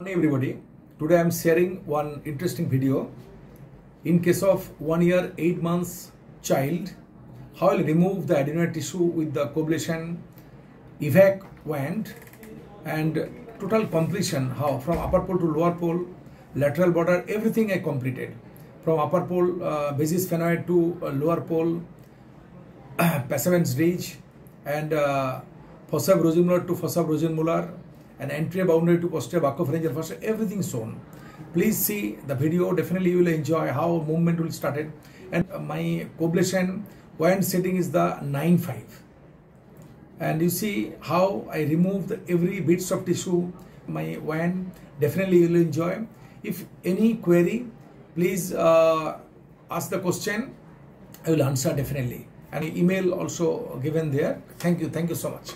Morning everybody. Today I am sharing one interesting video. In case of one year, eight months child, how I'll remove the adenoid tissue with the coblation evac wand and total completion how from upper pole to lower pole, lateral border, everything I completed. From upper pole uh, basis sphenoid to uh, lower pole, Passavant's ridge and uh, fossa to fossa and anterior boundary to posterior buccopharyngeal fossa, everything shown. Please see the video, definitely you will enjoy how movement will started. And uh, my coblation wand setting is the 9-5. And you see how I removed every bits of tissue, my wand, definitely you will enjoy. If any query, please uh, ask the question, I will answer definitely. And email also given there. Thank you, thank you so much.